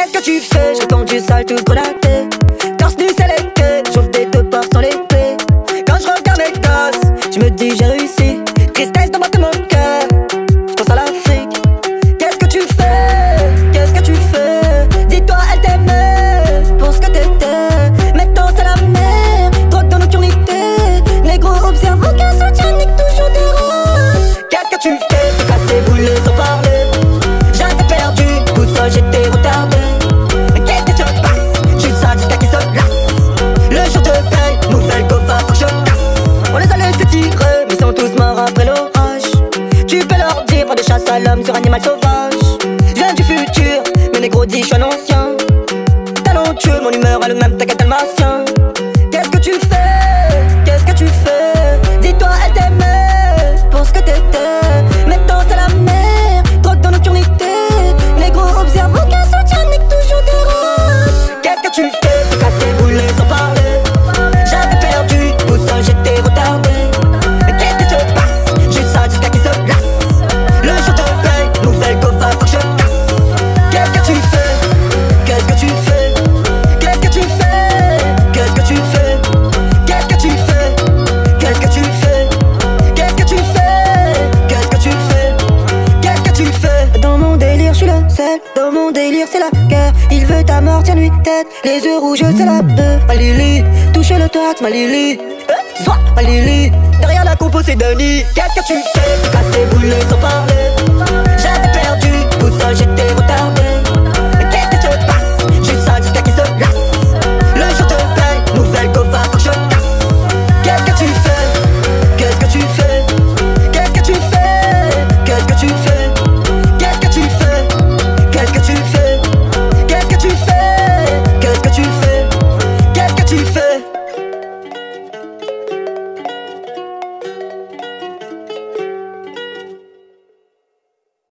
Qu'est-ce que tu fais J'ai quand du sale tout grenadé Torse nu c'est l'été. J'ouvre des deux portes sans les Quand je regarde mes gosses Je me dis j'ai réussi. Tristesse dans ma mon cœur. Je pense à l'Afrique. Qu'est-ce que tu fais Qu'est-ce que tu fais Dis-toi elle t'aimait. Pour ce que t'étais. Maintenant c'est la mer. Drogue dans nocturnité Négro observe aucun soutien Nique toujours des rôles Qu'est-ce que tu fais tous morts après l'orage. Tu peux leur dire Pas de chasse à l'homme sur animal sauvage. Je viens du futur Mais négro dit je suis un ancien. Talentueux mon humeur a le même taquet Dans mon délire, c'est la guerre. Il veut ta mort, tiens lui tête. Les yeux rouges, c'est la peur. Ma Lily, touche le thorax, ma Lily. Euh, Soit ma Lily. Derrière la compo, c'est Denis. Qu'est-ce que tu fais? Brûlé sans parler.